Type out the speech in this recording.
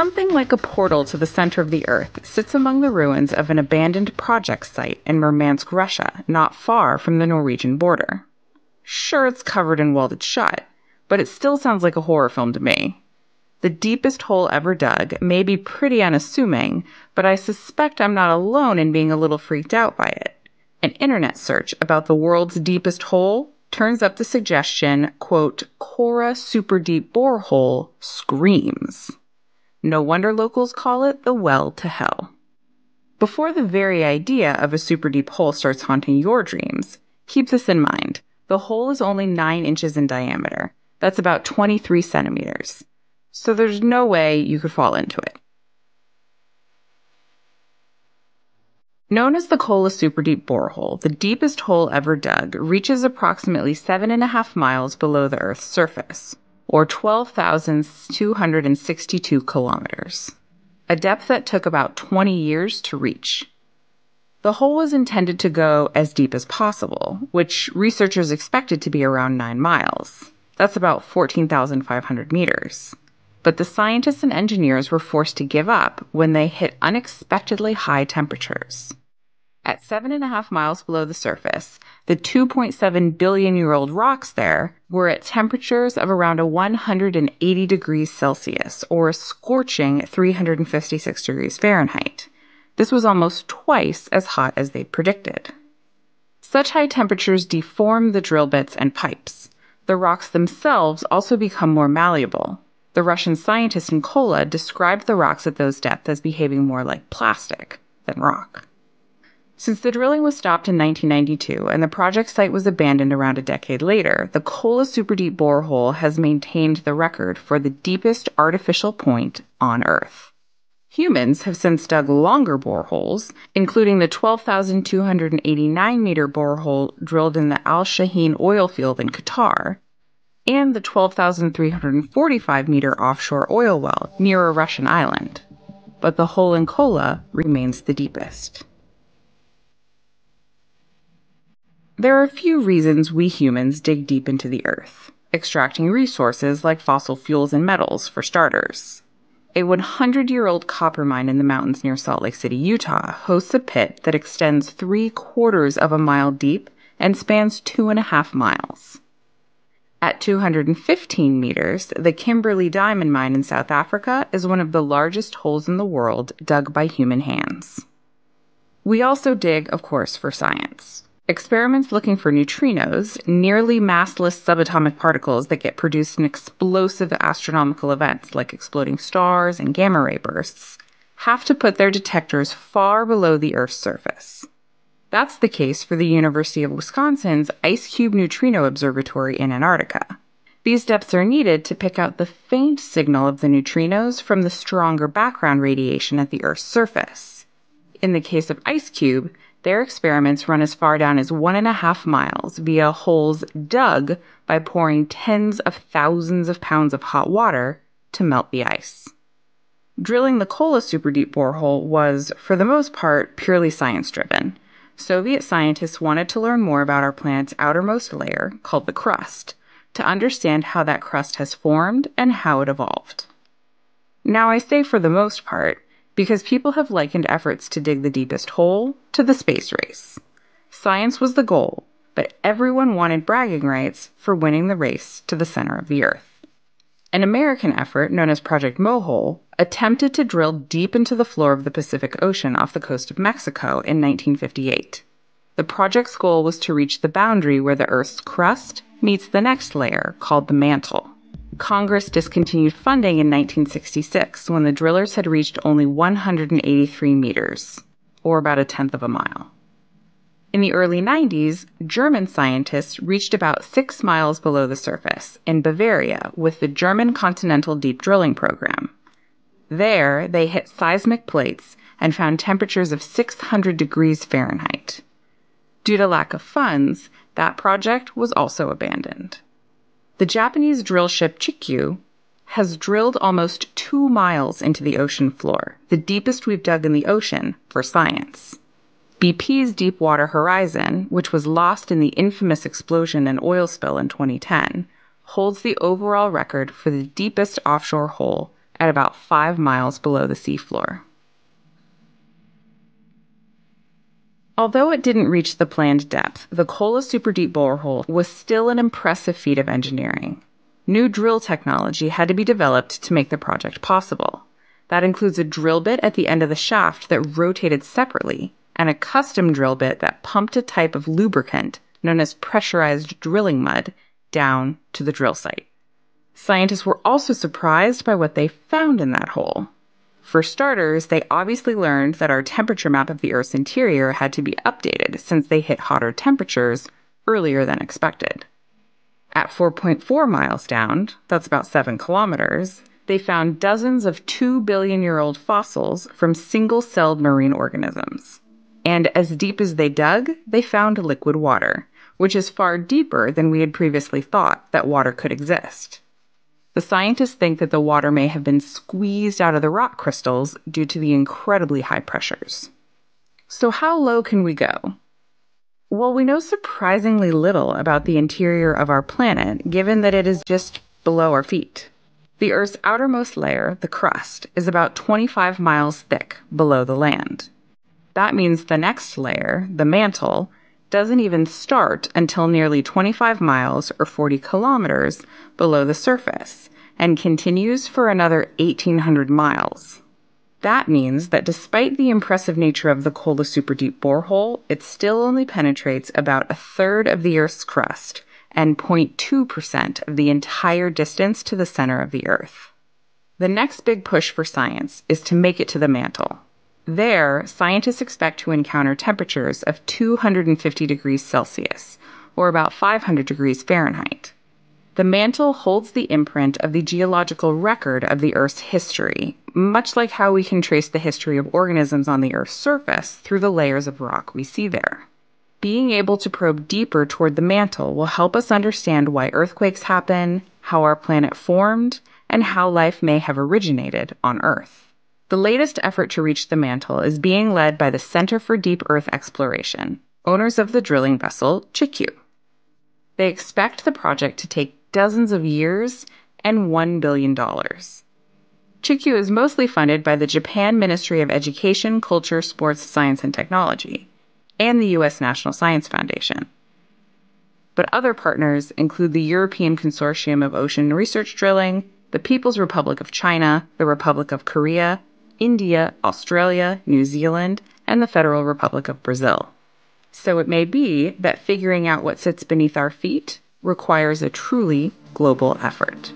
Something like a portal to the center of the Earth sits among the ruins of an abandoned project site in Murmansk, Russia, not far from the Norwegian border. Sure, it's covered and welded shut, but it still sounds like a horror film to me. The deepest hole ever dug may be pretty unassuming, but I suspect I'm not alone in being a little freaked out by it. An internet search about the world's deepest hole turns up the suggestion, quote, Kola Super Deep Borehole screams. No wonder locals call it the well to hell. Before the very idea of a super deep hole starts haunting your dreams, keep this in mind. The hole is only 9 inches in diameter. That's about 23 centimeters so there's no way you could fall into it. Known as the Kola Super Deep Borehole, the deepest hole ever dug reaches approximately seven and a half miles below the Earth's surface, or 12,262 kilometers, a depth that took about 20 years to reach. The hole was intended to go as deep as possible, which researchers expected to be around 9 miles. That's about 14,500 meters but the scientists and engineers were forced to give up when they hit unexpectedly high temperatures. At seven and a half miles below the surface, the 2.7 billion year old rocks there were at temperatures of around a 180 degrees Celsius, or a scorching 356 degrees Fahrenheit. This was almost twice as hot as they'd predicted. Such high temperatures deform the drill bits and pipes. The rocks themselves also become more malleable, the Russian scientist in Kola described the rocks at those depths as behaving more like plastic than rock. Since the drilling was stopped in 1992 and the project site was abandoned around a decade later, the Kola Superdeep borehole has maintained the record for the deepest artificial point on Earth. Humans have since dug longer boreholes, including the 12,289 meter borehole drilled in the Al Shaheen oil field in Qatar, and the 12,345 meter offshore oil well near a Russian island. But the hole in Kola remains the deepest. There are a few reasons we humans dig deep into the earth, extracting resources like fossil fuels and metals, for starters. A 100 year old copper mine in the mountains near Salt Lake City, Utah, hosts a pit that extends three quarters of a mile deep and spans two and a half miles. At 215 meters, the Kimberley Diamond Mine in South Africa is one of the largest holes in the world dug by human hands. We also dig, of course, for science. Experiments looking for neutrinos, nearly massless subatomic particles that get produced in explosive astronomical events like exploding stars and gamma ray bursts, have to put their detectors far below the Earth's surface. That's the case for the University of Wisconsin's IceCube Neutrino Observatory in Antarctica. These depths are needed to pick out the faint signal of the neutrinos from the stronger background radiation at the Earth's surface. In the case of IceCube, their experiments run as far down as one and a half miles via holes dug by pouring tens of thousands of pounds of hot water to melt the ice. Drilling the Kola superdeep borehole was, for the most part, purely science driven. Soviet scientists wanted to learn more about our planet's outermost layer, called the crust, to understand how that crust has formed and how it evolved. Now, I say for the most part because people have likened efforts to dig the deepest hole to the space race. Science was the goal, but everyone wanted bragging rights for winning the race to the center of the Earth. An American effort known as Project Mohole attempted to drill deep into the floor of the Pacific Ocean off the coast of Mexico in 1958. The project's goal was to reach the boundary where the Earth's crust meets the next layer, called the mantle. Congress discontinued funding in 1966 when the drillers had reached only 183 meters, or about a tenth of a mile. In the early 90s, German scientists reached about six miles below the surface in Bavaria with the German Continental Deep Drilling Program. There, they hit seismic plates and found temperatures of 600 degrees Fahrenheit. Due to lack of funds, that project was also abandoned. The Japanese drill ship Chikyu has drilled almost two miles into the ocean floor, the deepest we've dug in the ocean for science. BP's Deepwater Horizon, which was lost in the infamous explosion and oil spill in 2010, holds the overall record for the deepest offshore hole at about 5 miles below the seafloor. Although it didn't reach the planned depth, the Kola Superdeep borehole was still an impressive feat of engineering. New drill technology had to be developed to make the project possible. That includes a drill bit at the end of the shaft that rotated separately and a custom drill bit that pumped a type of lubricant known as pressurized drilling mud down to the drill site. Scientists were also surprised by what they found in that hole. For starters, they obviously learned that our temperature map of the Earth's interior had to be updated since they hit hotter temperatures earlier than expected. At 4.4 miles down, that's about 7 kilometers, they found dozens of 2 billion year old fossils from single celled marine organisms. And as deep as they dug, they found liquid water, which is far deeper than we had previously thought that water could exist. The scientists think that the water may have been squeezed out of the rock crystals due to the incredibly high pressures. So, how low can we go? Well, we know surprisingly little about the interior of our planet, given that it is just below our feet. The Earth's outermost layer, the crust, is about 25 miles thick below the land. That means the next layer, the mantle, doesn't even start until nearly 25 miles or 40 kilometers below the surface and continues for another 1,800 miles. That means that despite the impressive nature of the Kola Superdeep borehole, it still only penetrates about a third of the Earth's crust and 0.2% of the entire distance to the center of the Earth. The next big push for science is to make it to the mantle, there, scientists expect to encounter temperatures of 250 degrees Celsius, or about 500 degrees Fahrenheit. The mantle holds the imprint of the geological record of the Earth's history, much like how we can trace the history of organisms on the Earth's surface through the layers of rock we see there. Being able to probe deeper toward the mantle will help us understand why earthquakes happen, how our planet formed, and how life may have originated on Earth. The latest effort to reach the mantle is being led by the Center for Deep Earth Exploration, owners of the drilling vessel Chikyu. They expect the project to take dozens of years and $1 billion. Chikyu is mostly funded by the Japan Ministry of Education, Culture, Sports, Science, and Technology and the U.S. National Science Foundation. But other partners include the European Consortium of Ocean Research Drilling, the People's Republic of China, the Republic of Korea, India, Australia, New Zealand, and the Federal Republic of Brazil. So it may be that figuring out what sits beneath our feet requires a truly global effort.